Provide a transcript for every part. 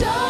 don't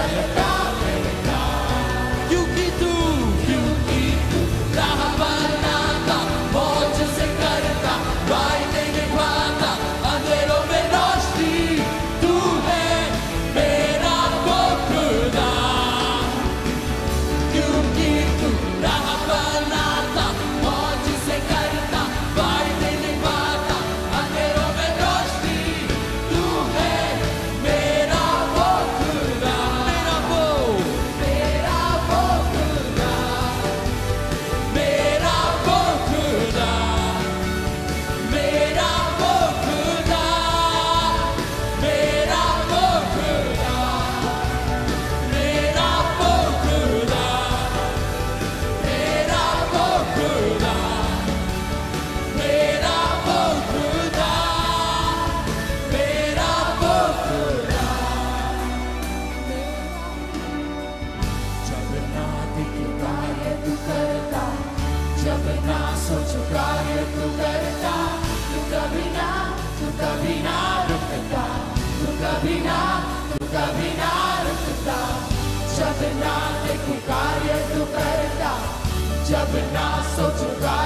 Yeah. करना सोचुका है तू करता। तू कभी ना तू कभी ना रुकता। तू कभी ना तू कभी ना रुकता। जब ना देखो कार्य तू करता। जब ना सोचुका